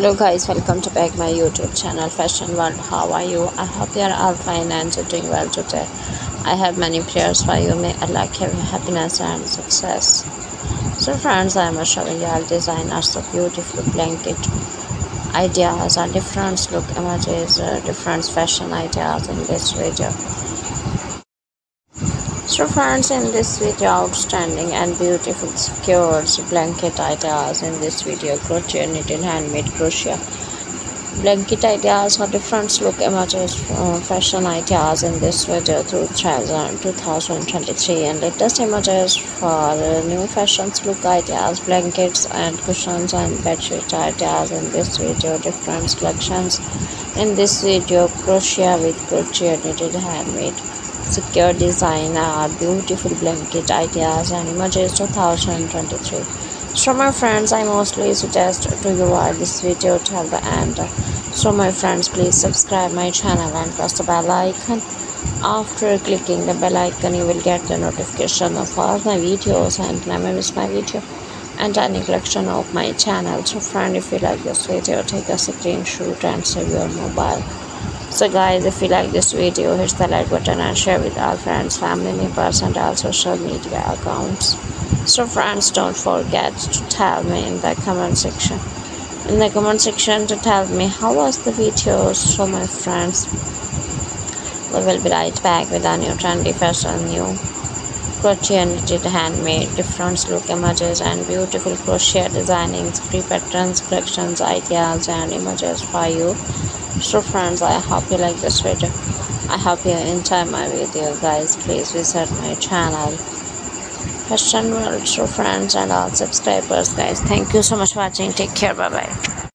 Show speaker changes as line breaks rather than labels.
hello guys. Welcome to back my youtube channel fashion world. How are you? I hope you are all fine and you're doing well today. I have many prayers for you. May allah give you happiness and success. So friends i am showing you all designers of beautiful blanket ideas and different look images uh, different fashion ideas in this video so friends in this video outstanding and beautiful secured blanket ideas. In this video crochet knitted handmade crochet. Blanket ideas or different look images uh, fashion ideas in this video through 2023 and latest images for new fashions look ideas blankets and cushions and bedsheet ideas in this video. Different collections in this video crochet with crochet knitted handmade secure design are beautiful blanket ideas and images 2023 so my friends i mostly suggest to you watch this video till the end. So my friends please subscribe my channel and press the bell icon. After clicking the bell icon you will get the notification of all my videos and never miss my video and any collection of my channel. So friend if you like this video take a screenshot and save your mobile so guys if you like this video hit the like button and share with all friends family members and all social media accounts. So friends don't forget to tell me in the comment section. In the comment section to tell me how was the video? So my friends we will be right back with a new trendy fashion new crochet and knitted handmade different look images and beautiful crochet designings free patterns collections ideas and images for you. So friends i hope you like this video. I hope you enjoy my video guys. Please visit my channel. Fashion world so friends and all subscribers guys. Thank you so much for watching. Take care. Bye bye